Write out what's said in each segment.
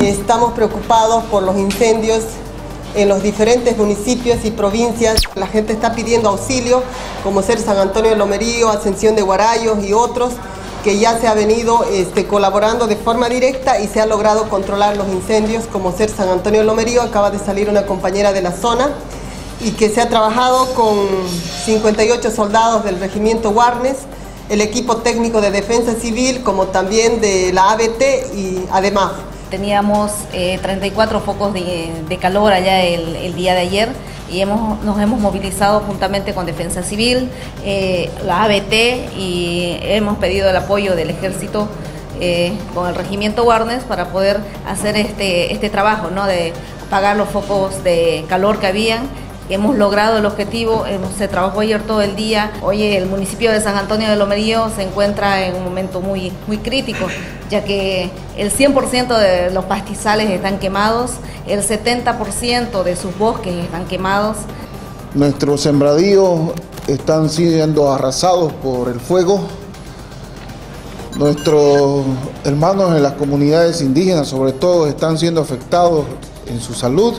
Estamos preocupados por los incendios en los diferentes municipios y provincias. La gente está pidiendo auxilio, como ser San Antonio de Lomerío, Ascensión de Guarayos y otros, que ya se ha venido este, colaborando de forma directa y se ha logrado controlar los incendios, como ser San Antonio de Lomerío. Acaba de salir una compañera de la zona y que se ha trabajado con 58 soldados del regimiento Warnes, el equipo técnico de defensa civil, como también de la ABT y además Teníamos 34 eh, focos de, calor allá el, día de ayer y hemos, nos hemos movilizado juntamente con Defensa Civil, eh, la ABT y hemos pedido el apoyo del Ejército eh, con el Regimiento Warnes para poder hacer este, este trabajo ¿no? de apagar los focos de calor que habían Hemos logrado el objetivo, se trabajó ayer todo el día. Hoy el municipio de San Antonio de Lomerío se encuentra en un momento muy, muy crítico, ya que el 100% de los pastizales están quemados, el 70% de sus bosques están quemados. Nuestros sembradíos están siendo arrasados por el fuego. Nuestros hermanos en las comunidades indígenas, sobre todo, están siendo afectados en su salud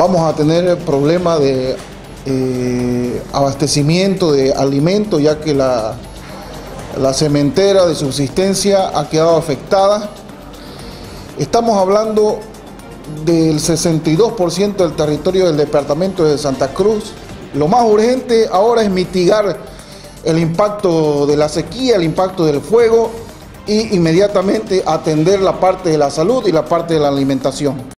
vamos a tener problema de eh, abastecimiento de alimentos, ya que la, la cementera de subsistencia ha quedado afectada. Estamos hablando del 62% del territorio del departamento de Santa Cruz. Lo más urgente ahora es mitigar el impacto de la sequía, el impacto del fuego y inmediatamente atender la parte de la salud y la parte de la alimentación.